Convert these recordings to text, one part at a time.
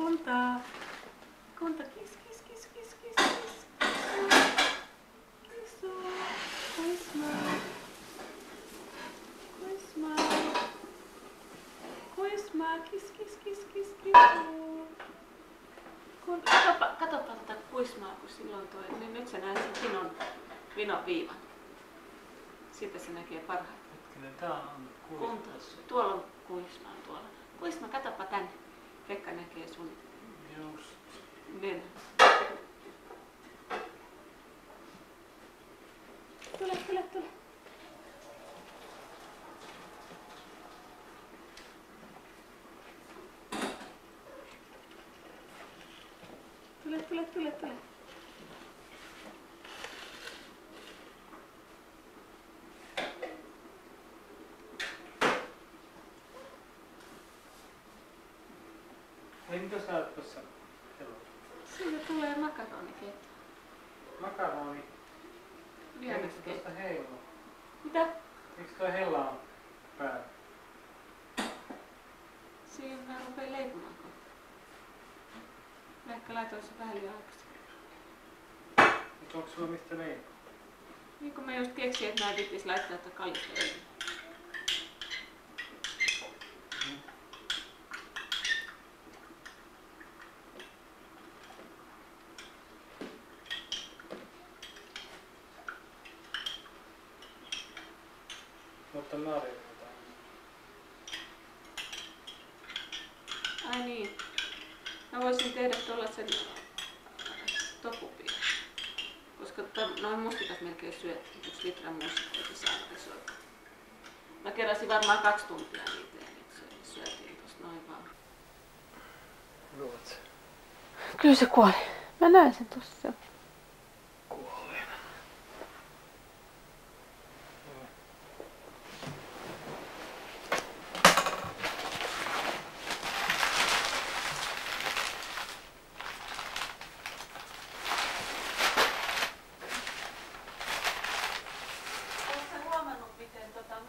Kunta, Kunta kiss, kiss, kiss, kiss, kiss, kiss, kiss, kuismaa. Kuismaa. Kuismaa, kis, kiss, kiss, kiss, kiss, kiss, katsopa, katsopa tätä kuismaa, kun silloin toi, niin nyt sä näet sen vinon, vinon viivan. Siitä se näkee parhaiten. Hetkinen, tää on kuismaa. Tuolla on kuismaa, tuolla. Kuismaa, katsopa tänne. Pekka näkee sun Just. nenän. Tule, tule, tule. Tule, tule, tule, tule. Mitä sä oot tuossa? Siitä tulee makaronikeitto. Makaroni. Eikö tuosta heilua? Mitä? Eikö toi hella on päällä? Siinä mä rupean leipomaan kohta. Mä ehkä laitoin se vähän liian aikaisin. Mutta onko sulla mistä leipää? Niin kun mä just keksin, että mä vittis laittaa tätä kalista öljyä. Mutta narilla jotain. Ai niin. Mä voisin tehdä tuollaisen topupiin. Koska noin mustikat melkein syöt. Yksi litra mustikoita saavarisoita. Mä keräsin varmaan kaksi tuntia niitä ja niitä syö- syötiin tosta noin vaan. Luot Kyllä se kuoli. Mä näen sen tossa.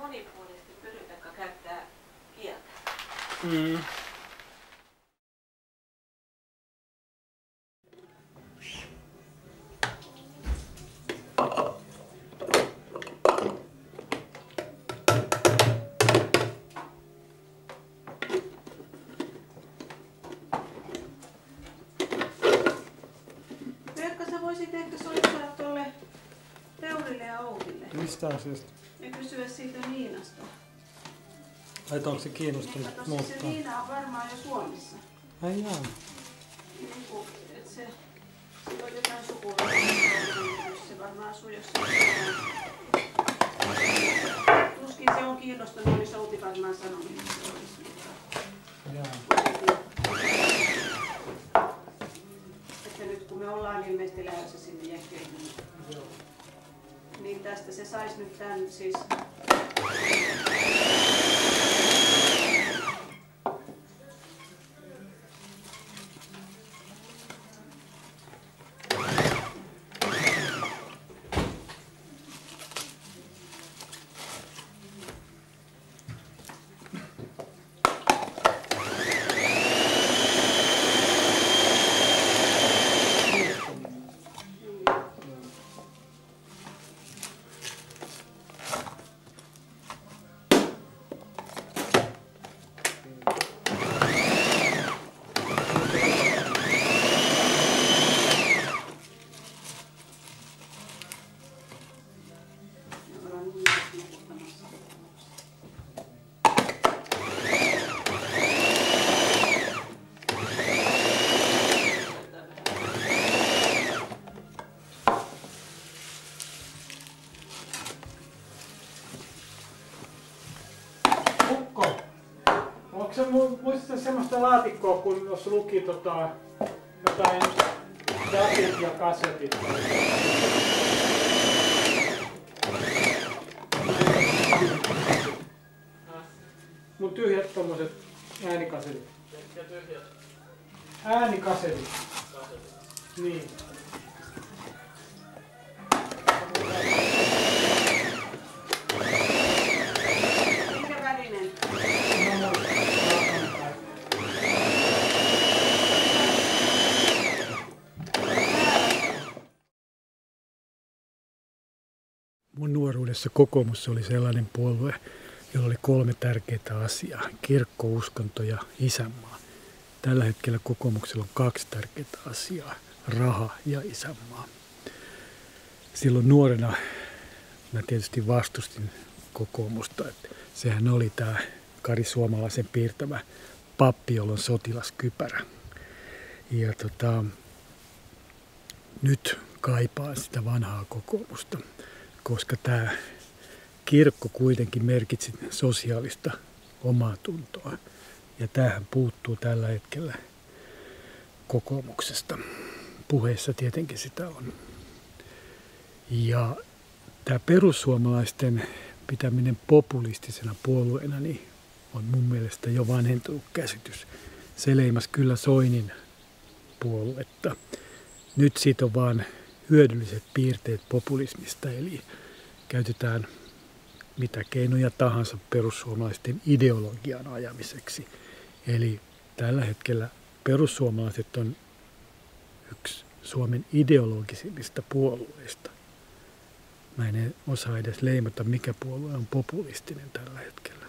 Monipuolisesti Pyrypekka käyttää kieltä? Mm. Voisit ehkä soittaa tuolle Teurille ja Outille Mistä asiasta? Ja kysyä siitä Niinasta. Ai onko se kiinnostunut Kato, siis se muuttaa? Niina on varmaan jo Suomessa. Ai jaa. Niin kuin, et se, sillä on jotain sukulaisia, se varmaan asuu jossain. Tuskin se on kiinnostunut, niin Souti varmaan sanonut, että se olisi. jaa. Että nyt kun me ollaan ilmeisesti lähdössä sinne Jenkkeihin, niin, Joo. Niin tästä se saisi nyt tämän siis se mu- muistat semmoista laatikkoa, kun jos luki tota, jotain datit ja kasetit? Mun tyhjät tommoset äänikasetit. Äänikasetit. Niin. Nuoruudessa kokoomus oli sellainen puolue, jolla oli kolme tärkeää asiaa. Kirkko, uskonto ja isänmaa. tällä hetkellä kokoomuksella on kaksi tärkeää asiaa, raha ja isänmaa. Silloin nuorena mä tietysti vastustin kokoomusta, että sehän oli tämä Kari Suomalaisen piirtämä pappi, jolla on sotilaskypärä. Ja tota, nyt kaipaan sitä vanhaa kokoomusta, koska tämä kirkko kuitenkin merkitsi sosiaalista omaa tuntoa. Ja tähän puuttuu tällä hetkellä kokoomuksesta. Puheessa tietenkin sitä on. Ja tämä perussuomalaisten pitäminen populistisena puolueena niin on mun mielestä jo vanhentunut käsitys. Se kyllä Soinin puoluetta. Nyt siitä on vaan hyödylliset piirteet populismista, eli käytetään mitä keinoja tahansa perussuomalaisten ideologian ajamiseksi. Eli tällä hetkellä perussuomalaiset on yksi Suomen ideologisimmista puolueista. Mä en osaa edes leimata, mikä puolue on populistinen tällä hetkellä.